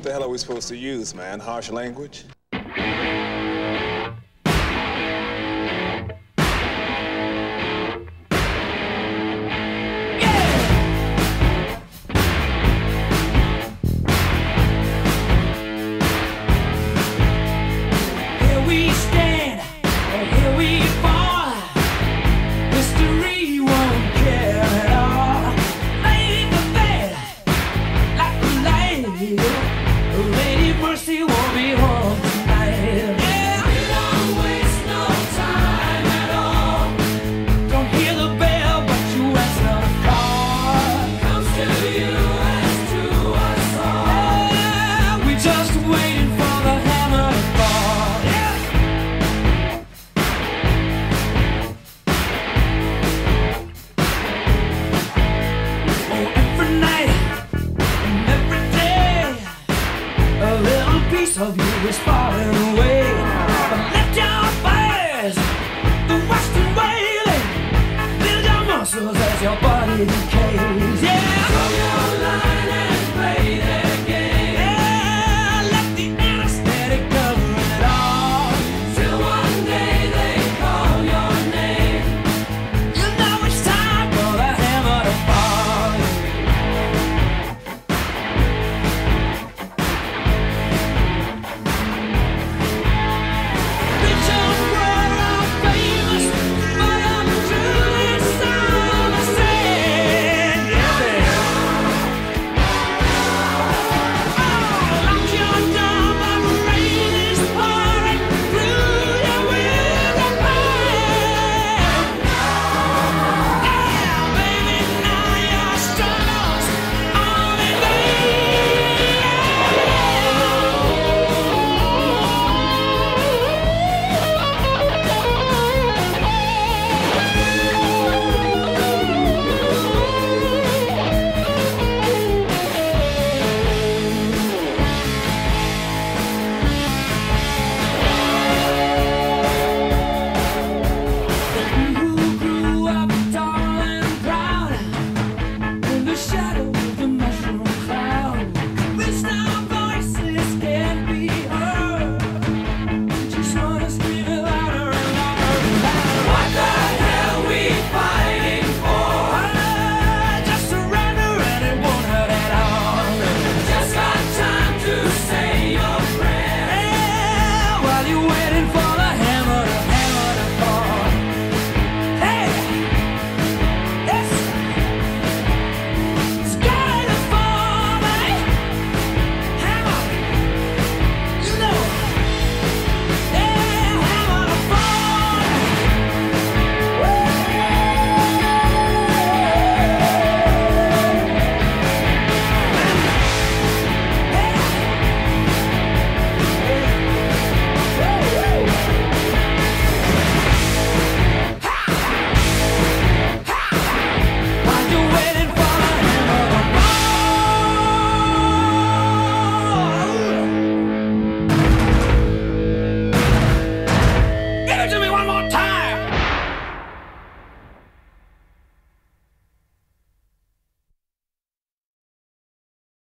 What the hell are we supposed to use, man? Harsh language? We stand, and here we. Piece of you is falling away. But lift your fires, the western wailing, build your muscles as your body decays.